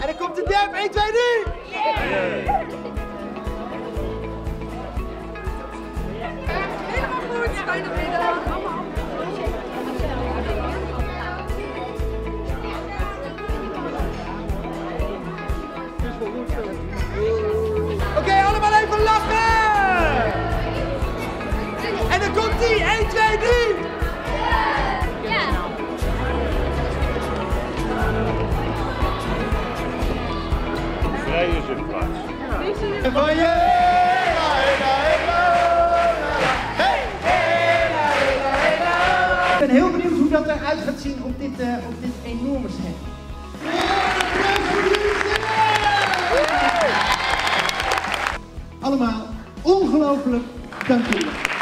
En dan komt de dab. 1, 2, 3. Helemaal goed, naar binnen. Oké, allemaal even lachen. En dan komt die. 1, 2, 3. En van je. Ik ben heel benieuwd hoe dat eruit gaat zien op dit, eh, op dit enorme scherm. Allemaal ongelooflijk dank jullie.